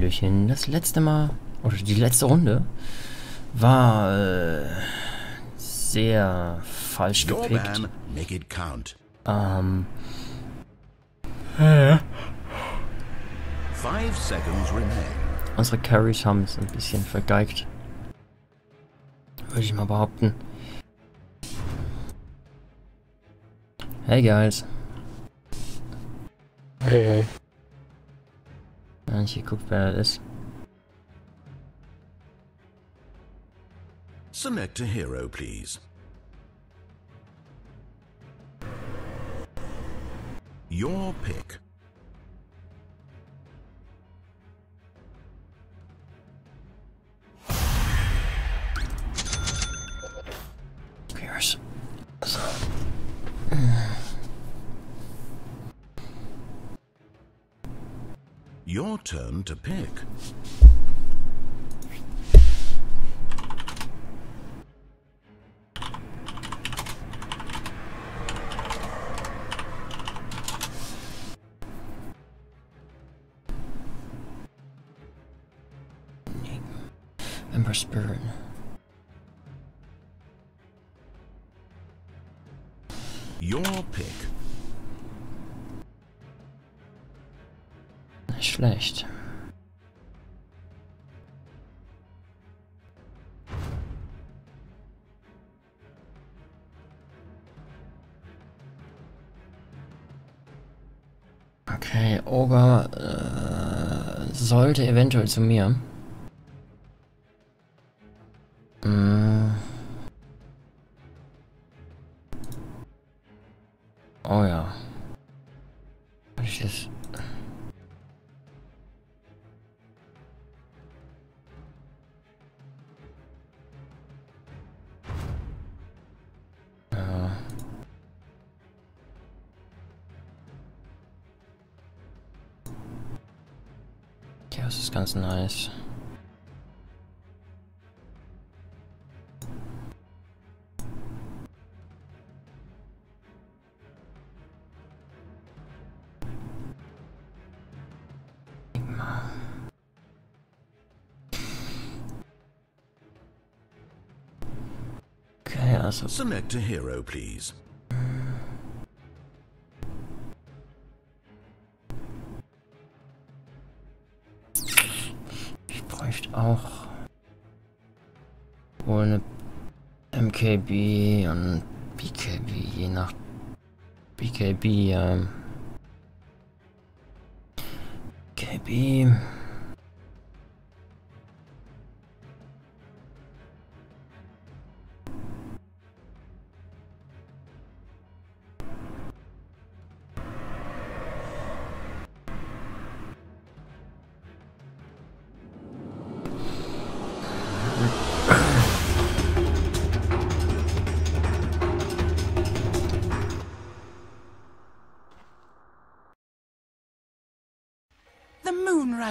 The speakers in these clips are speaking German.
Hallöchen. Das letzte Mal, oder die letzte Runde, war äh, sehr falsch Your gepickt. ban, make it count. Ähm, Five seconds remain. unsere Carries haben es ein bisschen vergeigt. Würde ich mal behaupten. Hey guys. Hey, hey. Ja, ich guckt, wer das ist. Select a hero, please. Your pick. Cares. Your turn to pick. Ember Spirit. Nicht schlecht. Okay, Ogre äh, sollte eventuell zu mir. Select a hero, please. Ich bräuchte auch wohl eine MKB und BKB, je nach BKB, ähm. KB.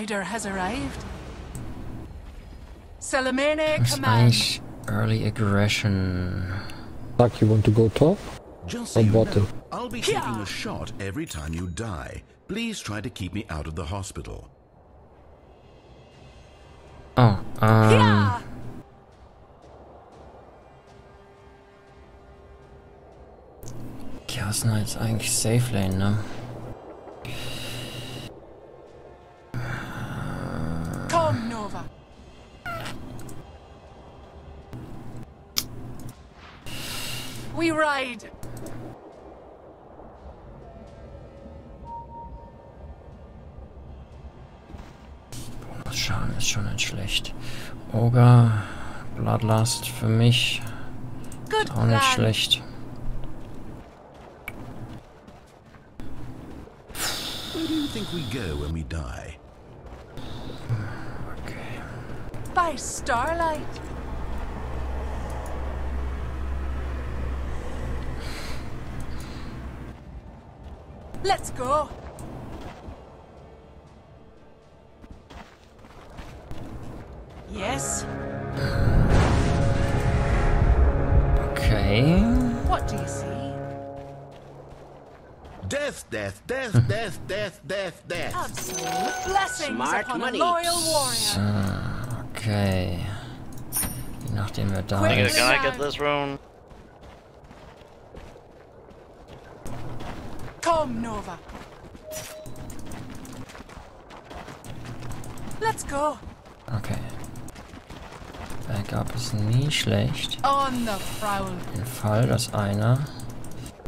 Moon Rider has arrived. Salamene Das ist command. Early Aggression. Duck, you want to go top? Just so Or you bottom? know, I'll be taking a shot every time you die. Please try to keep me out of the hospital. Oh. Um, ja! Chaos Knights eigentlich Safe Lane, ne? Für mich Good auch nicht schlecht. Where do you think we go when we die? Okay. By starlight. Let's go. Yes. Okay. What do you see? Death, death, death, death, death, death, death. Absolute blessings Smart upon money. a loyal warrior. Okay. Je nachdem wer da Quick. Can I get this room? Come, Nova. Let's go. Backup ist nie schlecht. Im Fall, dass einer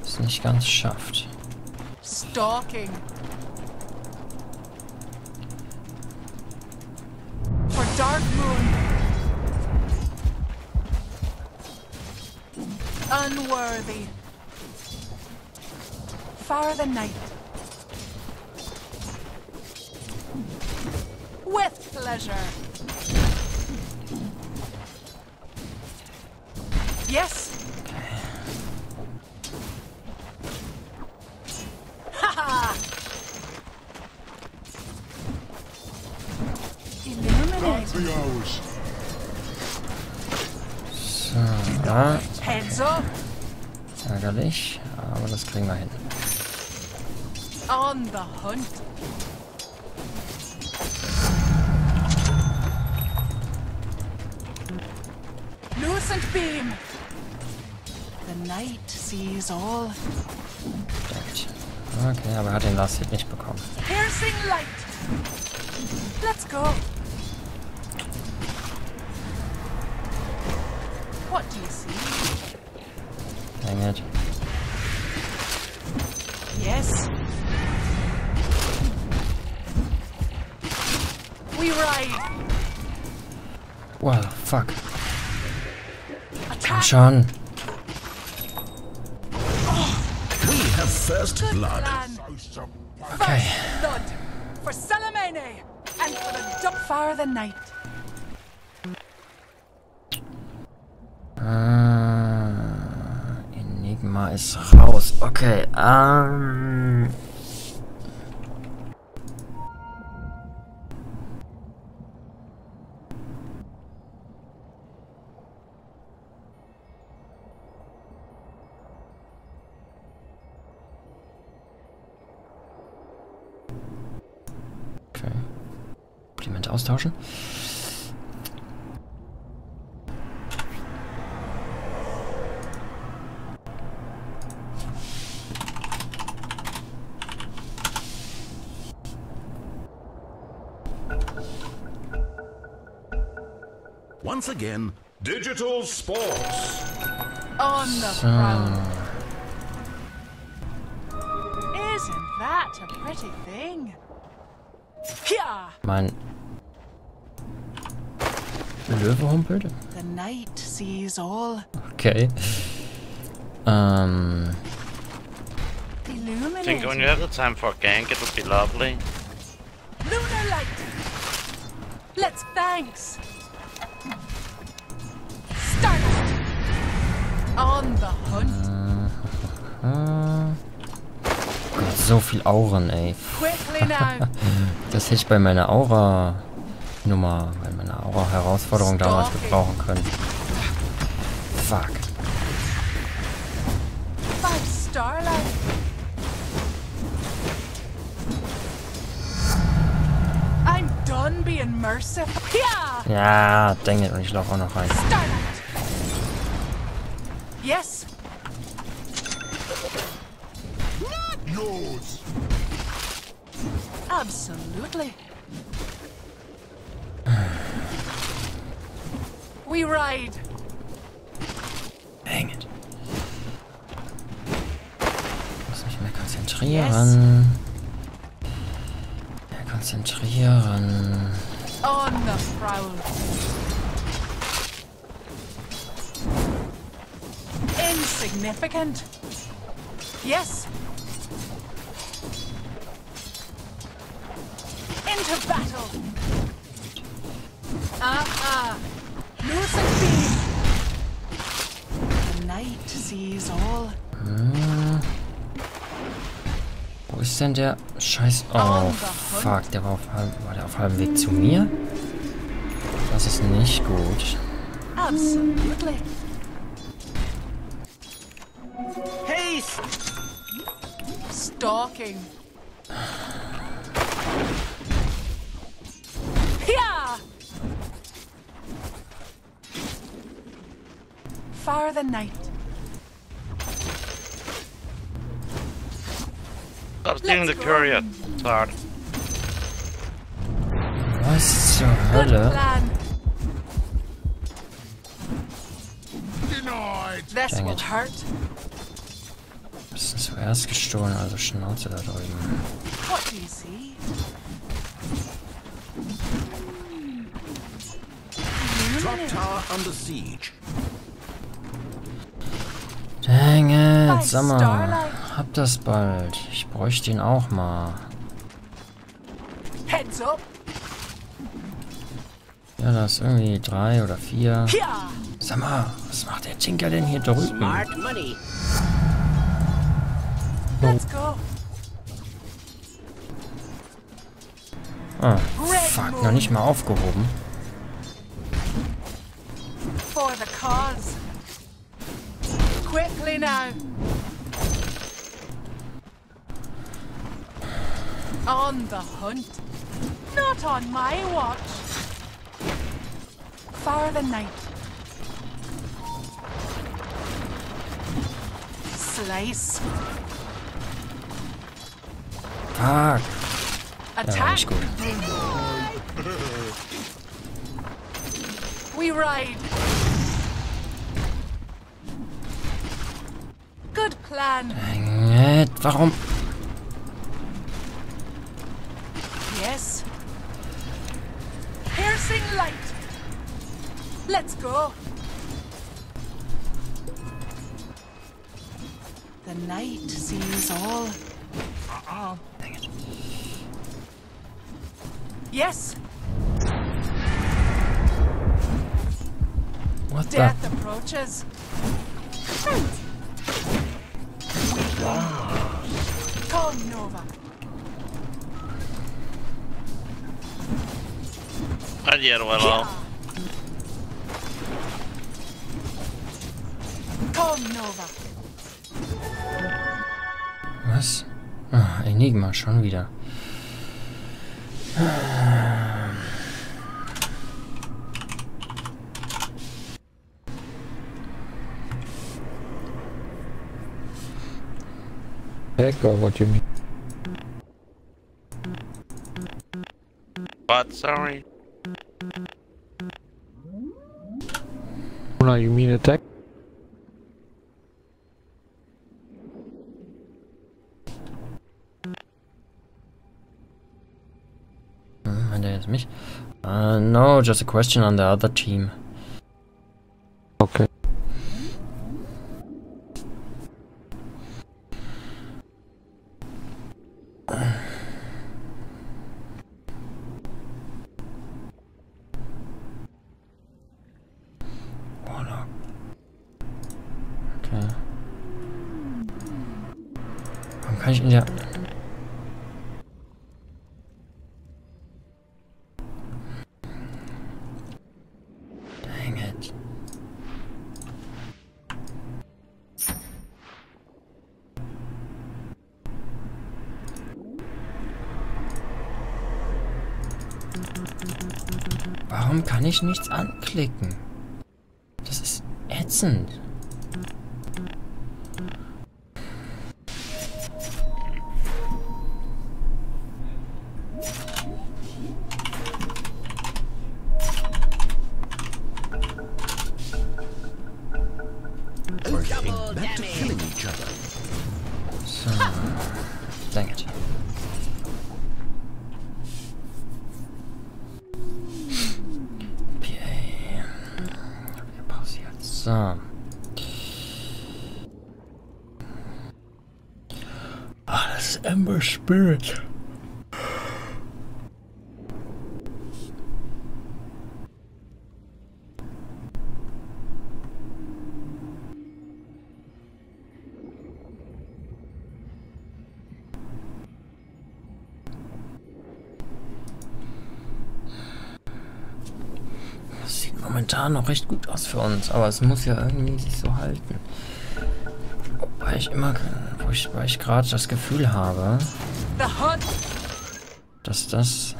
es nicht ganz schafft. Stalking. For Dark Moon. Unworthy. Far the night. With pleasure. Yes. Haha. So, ja, Heads up. ärgerlich, aber das kriegen wir hin. On the hunt. Lucent beam. Night sees all. Okay, aber er hat den Last Hit nicht bekommen. Piercing light. Let's go. What do you see? Dang it. Yes. We ride. Well, fuck. Komm Attack. schon. First blood. Plan. Okay. Blood for Salamene and for the duck far of the night. Austauschen. Once again, digital sports. On the prowl. Isn't Löwe humpelt? the night sees all. Okay. Ähm, I think when you have the time for a gank, it would be lovely. Lunar light. Let's thanks. Starlight. On the hunt. äh, Gott, so viel Auren, ey. Quickly now. Das hätte ich bei meiner Aura-Nummer, bei meiner Aura-Herausforderung damals gebrauchen können. Fuck. By starlight. I'm done being merciful. Yeah. Ja, dang it, und ich laufe auch noch rein. Starlight. Yes. Absolutely. We ride. Dang it. Ich muss mich mehr konzentrieren. Mehr konzentrieren. On the prowl. Insignificant. Yes. Into battle. Uh-uh. Lucent beam. The all. Wo ist denn der Scheiß... Oh, fuck. Der war auf, halb, war der auf halbem Weg zu mir? Das ist nicht gut. Haste! stalking. Far the night. Stop stealing the Let's go. courier. Tard. Was zur Good Hölle? plan. Denied! This Dang will it. hurt. Das ist zuerst gestohlen, also Schnauze da drüben. What do you see? Top tower under siege. Bei sag mal. Hab das bald. Ich bräuchte ihn auch mal. Heads up. Ja, das ist irgendwie drei oder vier. Sag mal, was macht der Tinker denn hier drüben? Go. Ah, fuck, noch nicht mal aufgehoben. On the hunt. Not on my watch. Far the night. Slice. Fuck. Attack. Oh, gut. We ride. Good plan. Warum? Light. Let's go. The night sees all. Uh-uh. Dang it. Yes, What the? death approaches. Come, Nova. And yet, well, Come, Nova. Was? Ah, Enigma, schon wieder. Heck, or what you mean? But sorry. You mean attack? Meint er jetzt? Uh, no, just a question on the other team. Okay. Kann ja... Dang it. Warum kann ich nichts anklicken? Das ist ätzend. Spirit. Sieht momentan noch recht gut aus für uns, aber es muss ja irgendwie sich so halten. Wobei ich immer, wo ich, weil ich gerade das Gefühl habe, dass das...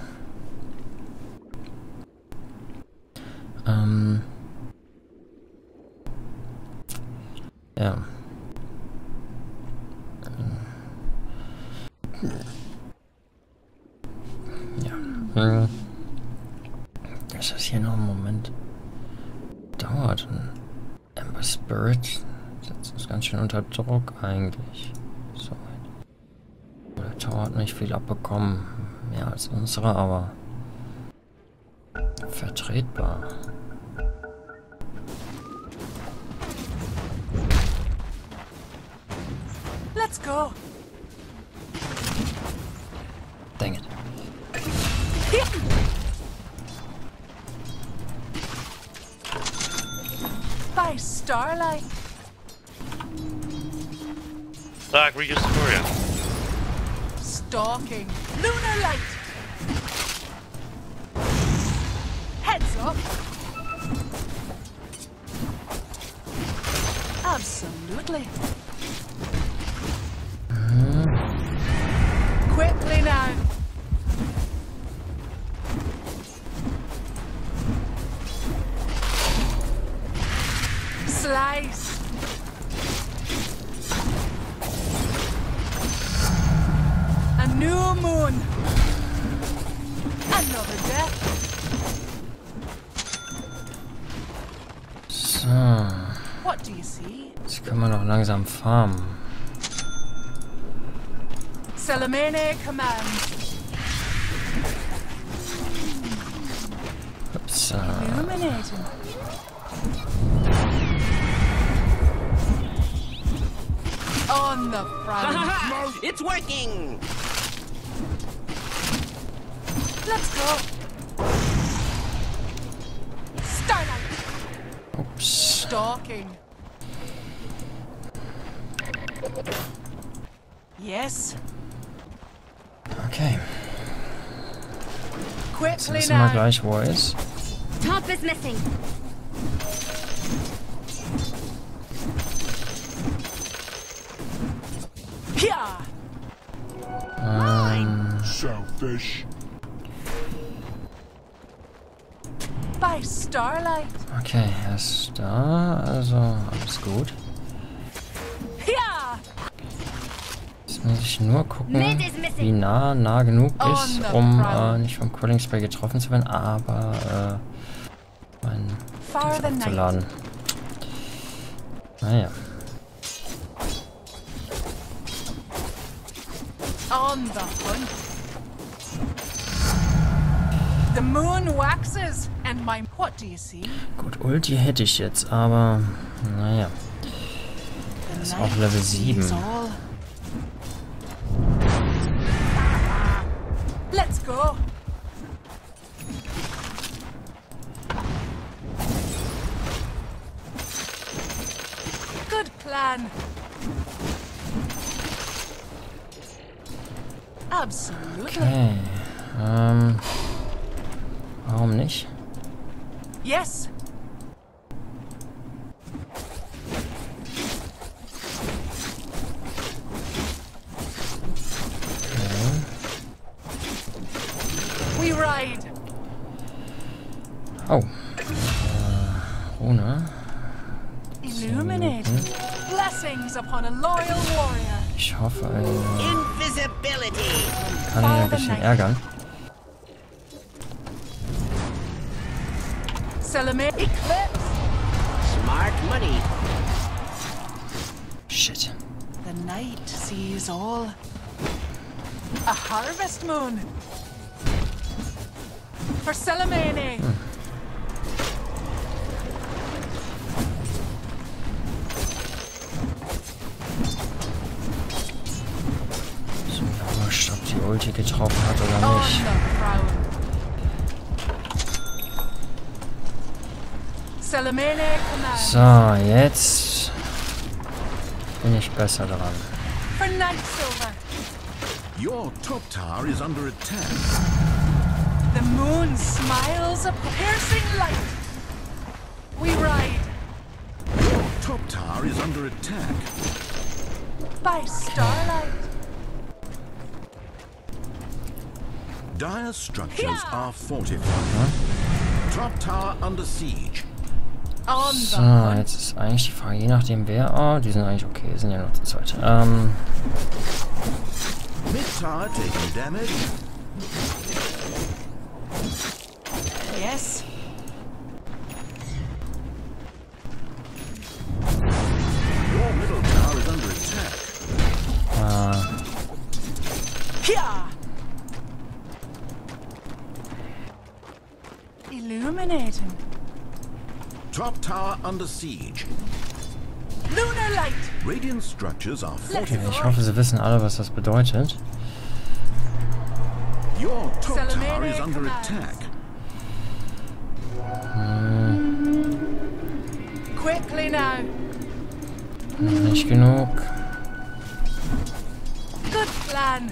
Ähm... Ja. Ja. Dass das hier noch einen Moment dauert. Ember Spirit setzt uns ganz schön unter Druck eigentlich. So. Der Tower hat nicht viel abbekommen. Mehr als unsere, aber vertretbar. Let's go. Dang it. By starlight. Dark Regus Victoria. Stalking. Lunar light. Heads up. Absolutely. Langsam farmen. Salamene command. Ups, uh, Illuminating. On the front. it's working! Let's go. Starlight. ups. Stalking. Wissen wir gleich, wo er ist. Top is missing. Yeah. Ähm, Selfish. By starlight. okay, er ist da, also alles gut. Jetzt muss ich nur gucken, wie nah nah genug On ist, um äh, nicht vom Cooling Spray getroffen zu werden, aber äh, Dings night. aufzuladen. Naja, On the hunt. The moon waxes, and my. What do you see? gut, Ulti hätte ich jetzt, aber naja. The ist auch Level sees 7. Let's go. Good plan. Absolutely. Okay, ähm, warum nicht? Yes. Upon a loyal warrior. Ich hoffe, Invisibility! kann ihn ein bisschen ärgern. Salome Eclipse. Smart money. Shit. The night sees all. A harvest moon. For Salamene. So, hm. Ulti getroffen hat oder nicht. So, jetzt bin ich besser dran. Your top tower is under attack. The moon smiles a piercing light. We ride. Your top tower is under attack. By starlight. Dire structures are fortified. Top tower under siege. On So, jetzt ist eigentlich die Frage, je nachdem wer... Oh, die sind eigentlich okay, sind ja nur zu zweit. Ähm, Mid tower taking damage. Illuminating. Top tower under siege. Lunar light. Radiant structures are fortified. ich hoffe, sie wissen alle, was das bedeutet. Your top tower is under commands. attack. Hm. Quickly now. Nicht genug. Good plan.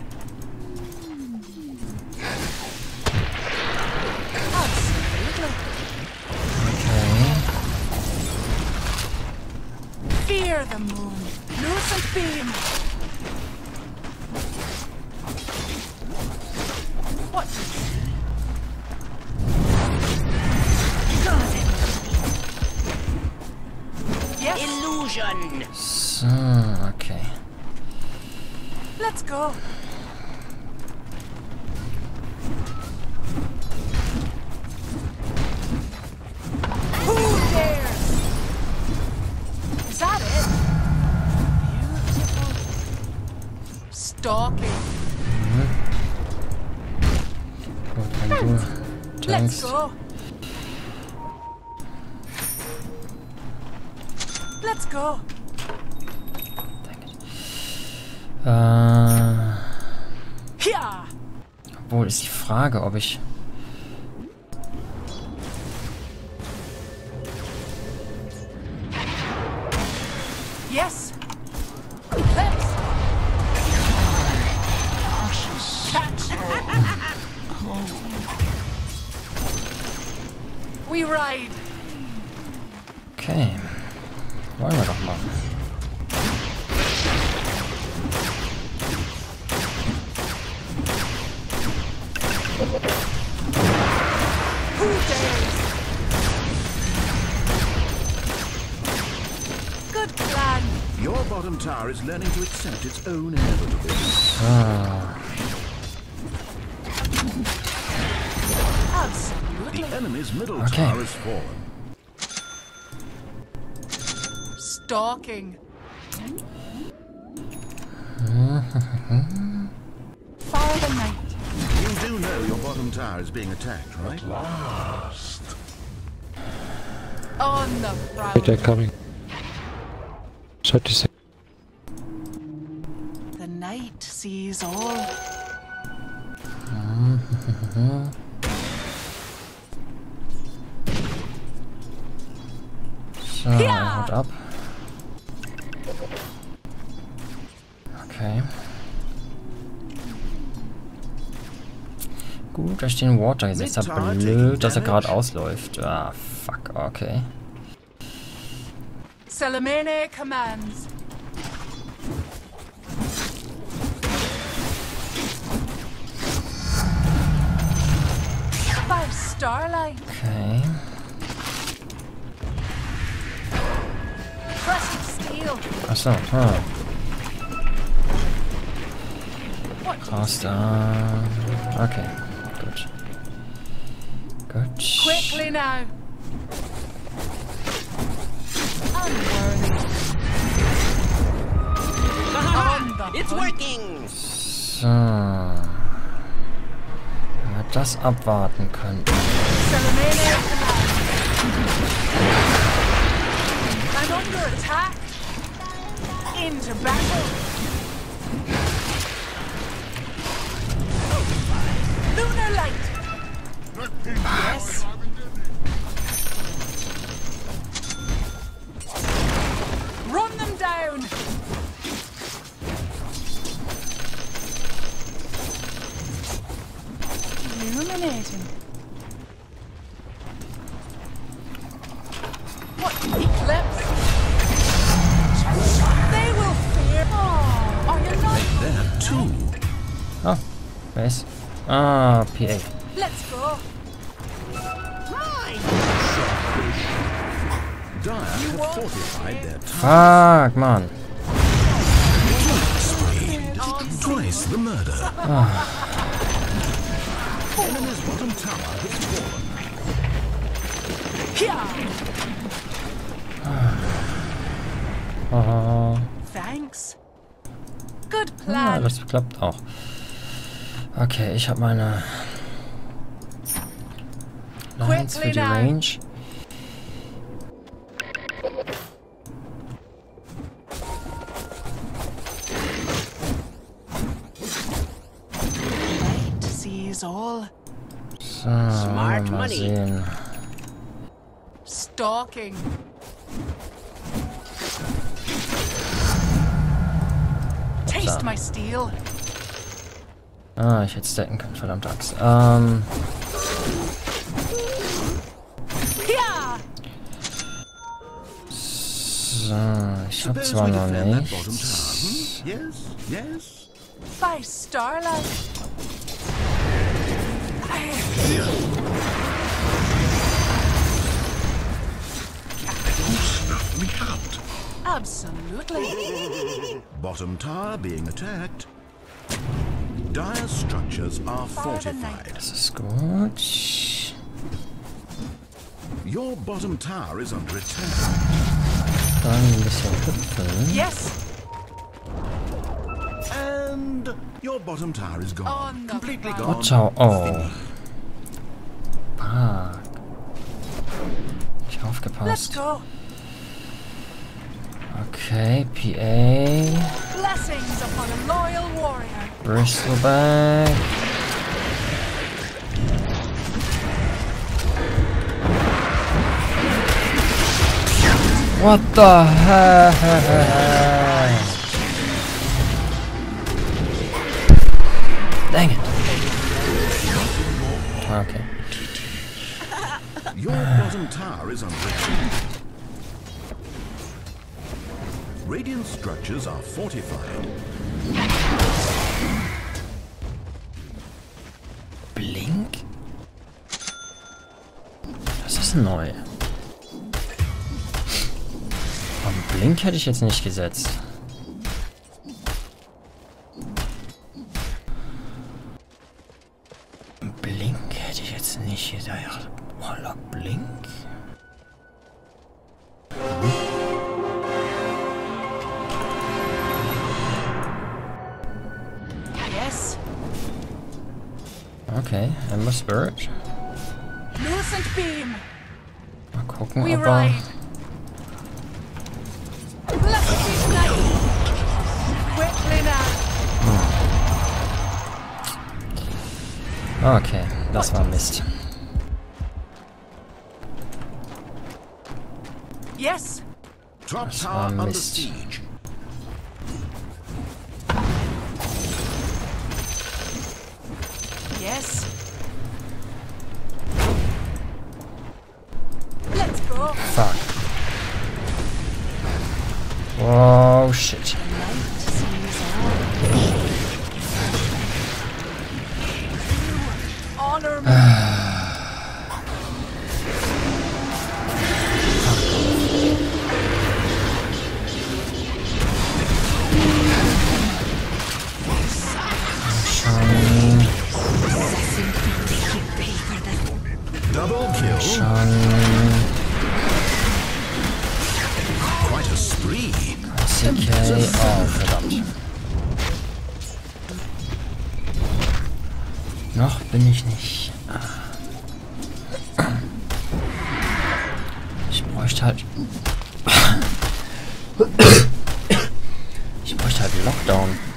Ist die Frage, ob ich... Stalking. Fire the night. You do know your bottom tower is being attacked, right? Last. On the Wait, prowl. they're coming. 30 seconds. The night sees all. so, er haut Okay. Gut, dass ich den Water gesetzt habe. Blöd, dass er gerade ausläuft. Ah, fuck, okay. Salamene commands. By starlight. Okay. Pressing steel. Achso, hm. What? Krass. Okay, gut. Gut. Quickly now. Unworthy. On the It's working. So. Wenn wir das abwarten könnten. I'm under attack. Into battle. Yes. Run them down! Illuminating. What, eclipse? They will fear. Oh, are you not? There too. Oh, nice. Ah, PA. Let's go. Fuck, Mann. Twice the murder. Enemy's bottom tower has fallen. Here. Thanks. Good Ja, plan. das klappt auch. Okay, ich habe meine Lines für Quickly die now. Range. Light sees all. So, Smart money. sehen. Stalking. Taste my steel. Ah, ich hätte stacken können, verdammt Axt. Ähm, Here. So, ich habe Suppose zwar we noch defend bottom nichts. tower. Hmm? Yes, yes. By starlight. Snuff me out. Absolutely. Bottom tower being attacked. Dire structures are Fire the night. fortified. Das ist gut. Your bottom tower is under attack. Dann ein bisschen hüpfen. Yes. And your bottom tower is gone. On Completely ground. gone. Oh, ciao. Oh. Fuck. Ich Let's go. Okay, PA. Blessings upon a loyal warrior. Bristol Bristleback. What the heck? Dang it. Okay. Your bottom tower is under attack. Radiant structures are fortified. Blink? Das ist neu. Am Blink hätte ich jetzt nicht gesetzt. Blink hätte ich jetzt nicht gedacht. Warlock Blink? Yes. Okay, Ember Spirit. Lucent beam. Mal gucken, ob er... Okay, das war Mist. Yes. Das tower under siege. Ich bräuchte halt. Ich bräuchte halt Lockdown.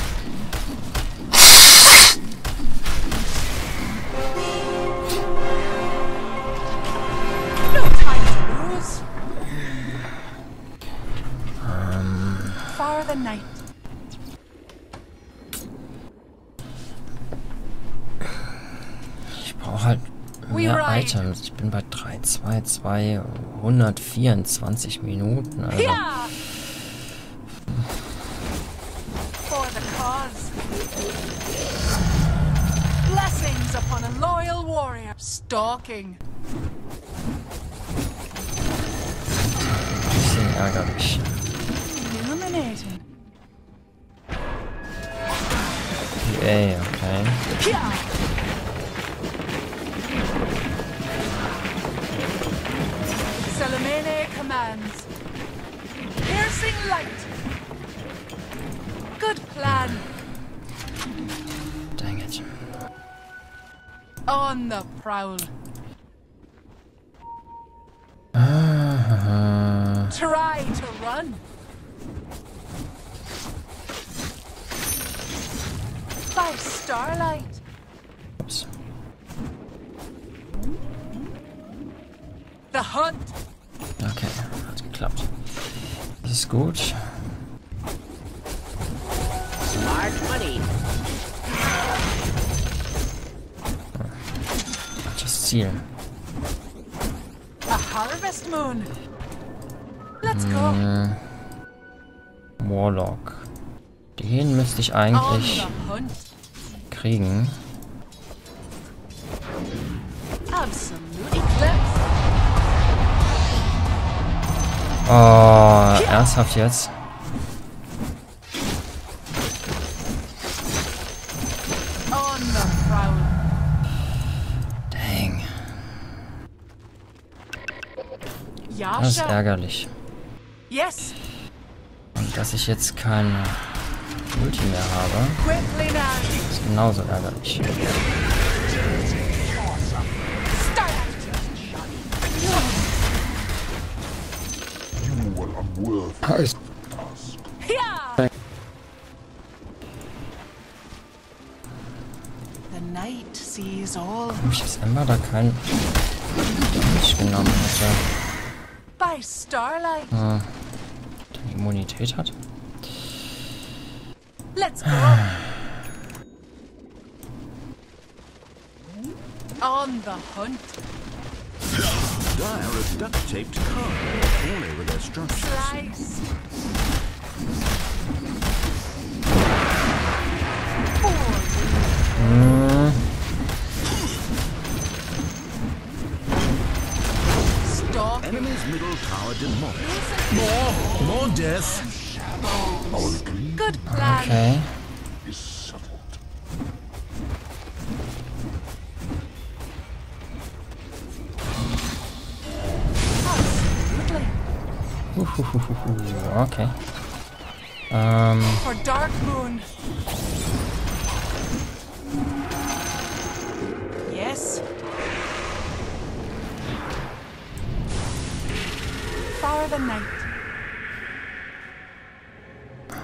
2, 2, 124 Minuten. Also. The cause. upon a loyal warrior. Stalking. Bisschen ärgerlich. Starlight. ups. The hunt. Okay, hat geklappt. Das ist gut. Smart money. Das Ziel. A harvest moon. Let's go. Hm, Warlock. Den müsste ich On eigentlich the hunt. Kriegen. Oh, ernsthaft jetzt? Dang. Das ist ärgerlich. Yes. Und dass ich jetzt keine Ulti mehr habe, genauso ärgerlich. Heißt, Yeah. The night sees all. Ob ich das Ember da kein Damage genommen hätte. By starlight. Ah, die Immunität hat. Let's go. On the hunt. Dire have duct-taped cars all over their structures. Slice. Hm, Enemy's middle tower demolished. More! More death! Good plan. okay. Okay. Ähm, For dark moon. Yes.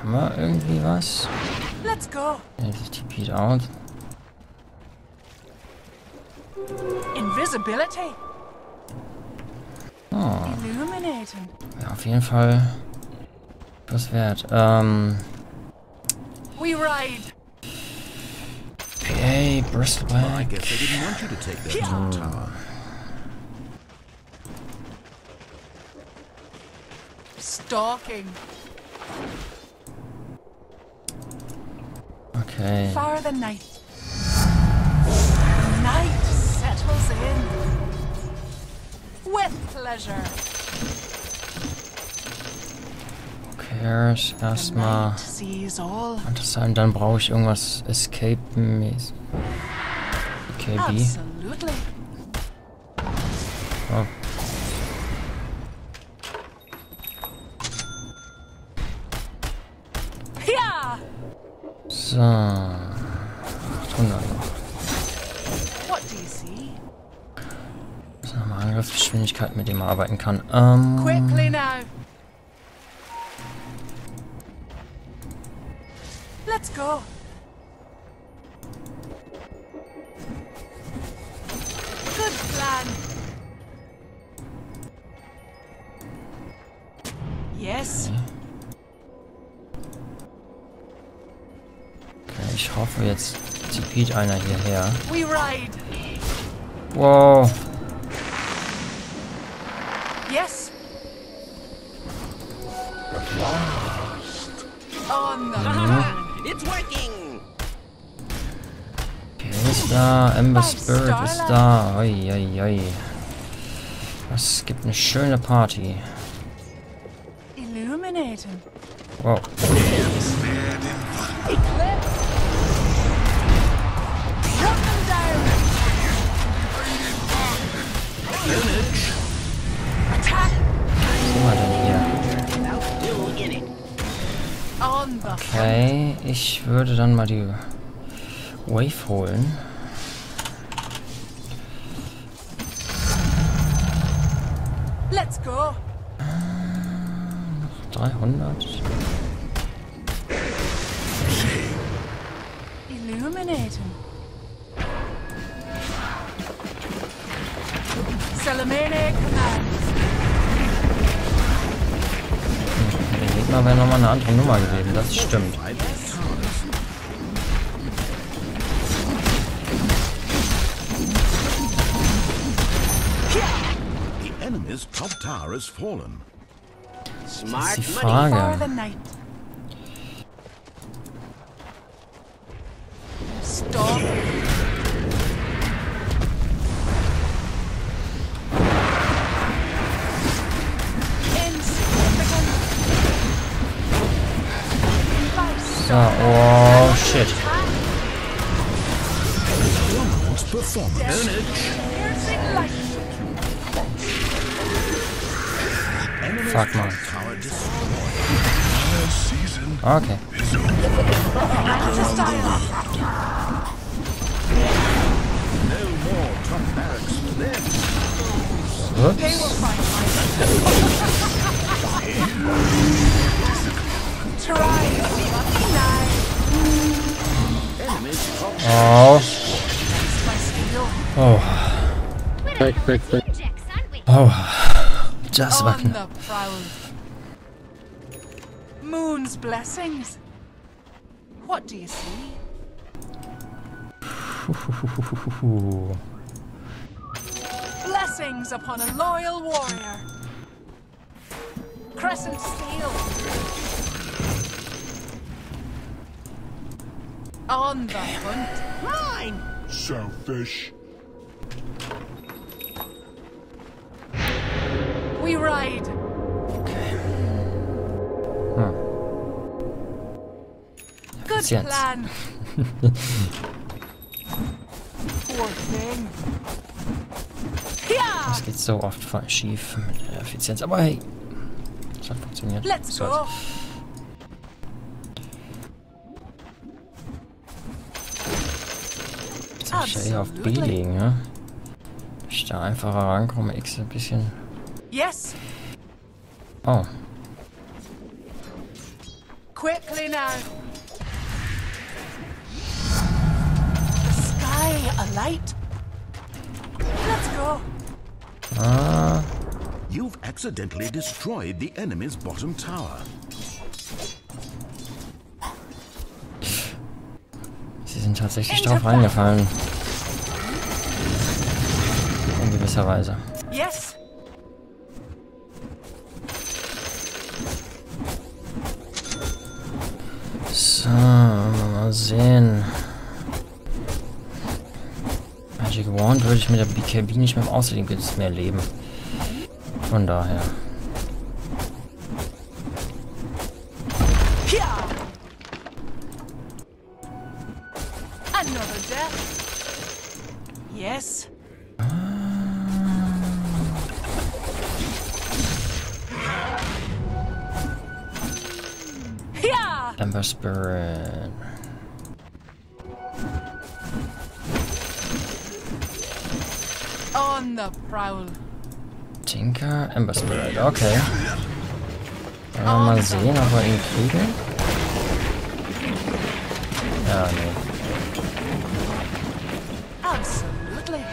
Haben wir irgendwie was? Let's go. Sich TP'd out. Invisibility. Oh, ja, auf jeden Fall was wert. Ähm, We ride. PA, Bristol I Back. guess they didn't want you to take their top tower. Stalking. Okay. Far the night. Night settles in. With pleasure. The erstmal interessant. Dann brauche ich irgendwas Escape-mäßig. KB. Oh. So. 800 noch. Ist nochmal Angriffsgeschwindigkeit, mit dem man arbeiten kann. Ähm, eine schöne Party. Illuminating. Wow. Okay, ich würde dann mal die Wave holen. Let's go. 300. Illuminating. Salamene commands. Der Gegner wäre nochmal eine andere Nummer gewesen, das stimmt. The enemy's top tower has fallen. Smart die money. For Frage. the night. Stop. Insignificant. So, oh shit. Fuck, man. Top Oh. My skill. Oh. Back, back, back. Oh. Das war Moon's blessings. What do you see? Blessings upon a loyal warrior. Crescent steel. On the hunt. Mine. Selfish. We ride. Good plan. Das geht so oft schief mit der Effizienz. Aber hey. Das hat funktioniert. Let's So. go. Jetzt muss ich ja eher auf B legen, ne? Dass ich da einfacher rankomme. X ein bisschen. Yes. Oh. Quickly now. Ah. You've accidentally destroyed the enemy's bottom tower. Sie sind tatsächlich drauf reingefallen. In gewisser Weise. Yes. So, mal sehen. Wand würde ich mit der BKB nicht mehr im Außendienst mehr leben. Von daher. Sehen, ob wir ihn kriegen? Ja, nee. Absolutely.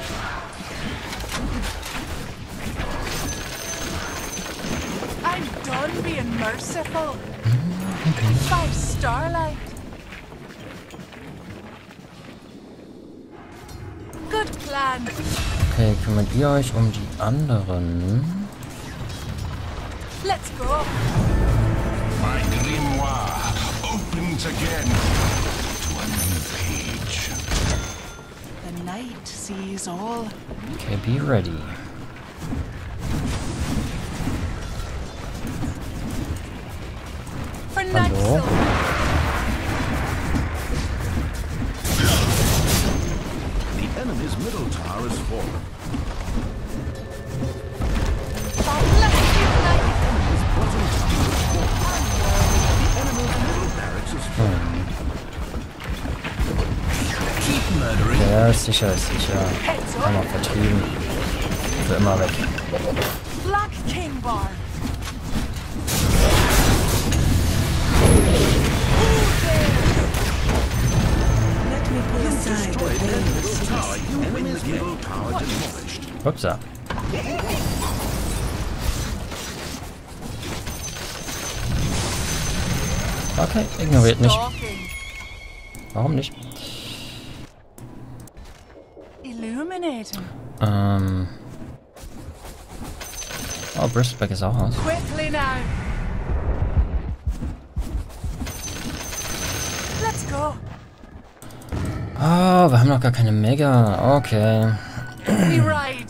I'm done being merciful. By starlight. Good plan. Okay, kümmert ihr euch um die anderen? Let's go. Ah, My opens again to a new page. The night sees all. Okay, be ready. Sicher, ist sicher. Up. vertrieben. Für immer weg. Black King Bar. Upsa. Okay, ignoriert nicht. Stalking. Warum nicht? Illuminating. Ähm. Oh, Bristback ist auch aus. Quickly now. Let's go. Oh, wir haben noch gar keine Mega. Okay. We ride.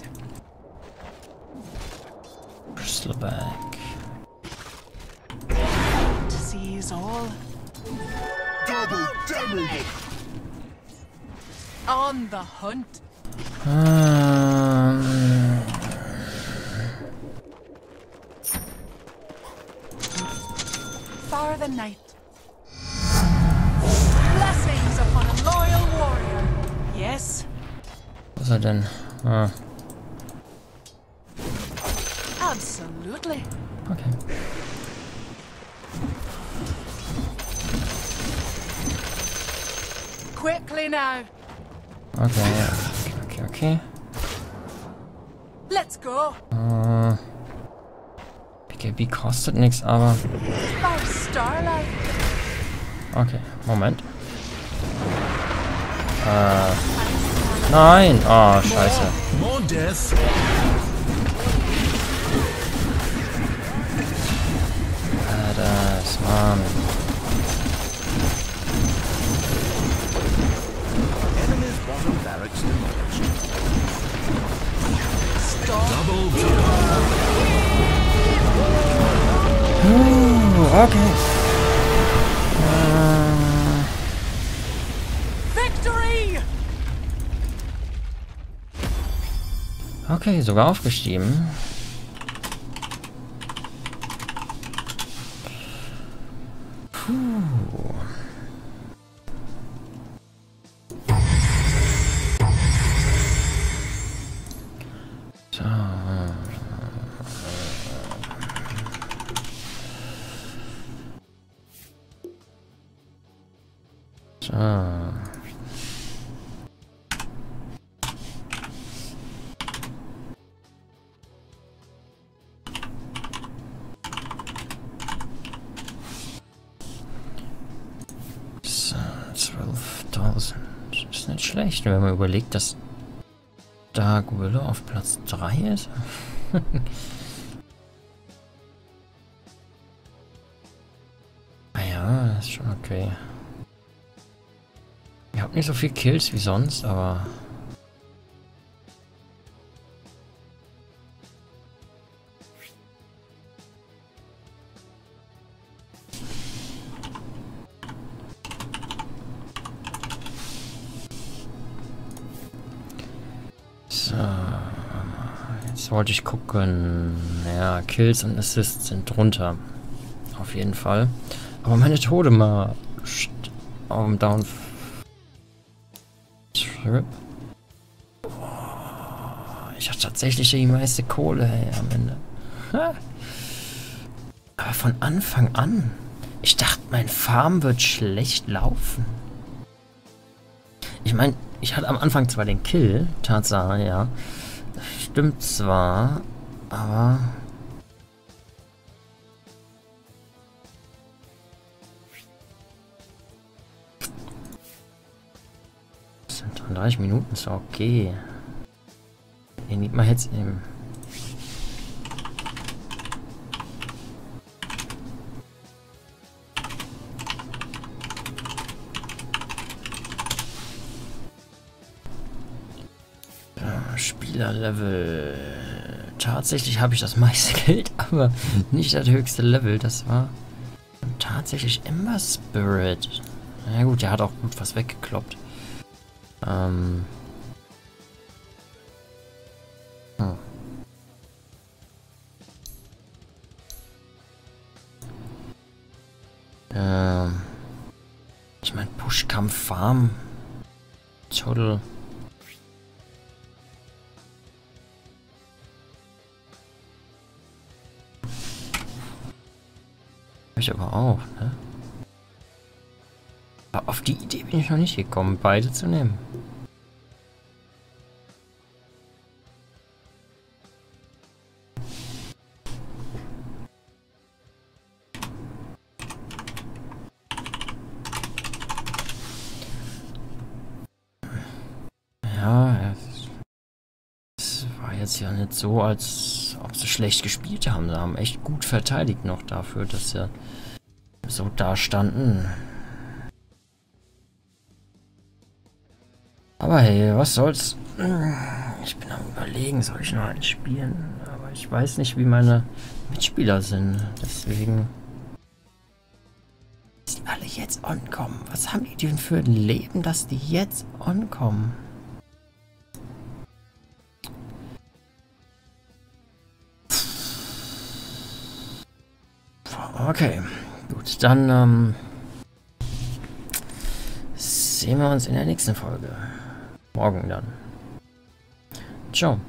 Kostet nichts, aber... Okay, Moment. Äh, nein! Oh, scheiße. Death. Badass, Mann. Okay. Victory! okay, sogar aufgestiegen. Überlegt, dass Dark Willow auf Platz 3 ist. ah ja, ist schon okay. Ich habe nicht so viel Kills wie sonst, aber... So. Jetzt wollte ich gucken. Ja, Kills und Assists sind drunter. Auf jeden Fall. Aber meine Tode mal dem Down. Trip. Ich hatte tatsächlich die meiste Kohle ey, am Ende. Aber von Anfang an. Ich dachte, mein Farm wird schlecht laufen. Ich meine, ich hatte am Anfang zwar den Kill, Tatsache, ja. Stimmt zwar, aber... Das sind 30 Minuten, ist okay. Nimmt man jetzt eben. Spielerlevel. Tatsächlich habe ich das meiste Geld, aber nicht das höchste Level. Das war tatsächlich Ember Spirit. Na gut, der hat auch gut was weggekloppt. Ähm. Hm. Ähm. Ich meine, Pushkampf Farm. Total. Ich aber auch, ne? Aber auf die Idee bin ich noch nicht gekommen, beide zu nehmen. Ja, es, war jetzt ja nicht so, als ob sie schlecht gespielt haben. Sie haben echt gut verteidigt noch dafür, dass sie so da standen. Aber hey, was soll's. Ich bin am überlegen, soll ich noch einen spielen? Aber ich weiß nicht, wie meine Mitspieler sind. Deswegen... Dass die alle jetzt ankommen. Was haben die denn für ein Leben, dass die jetzt ankommen? Okay, gut, dann ähm, sehen wir uns in der nächsten Folge. Morgen dann. Ciao.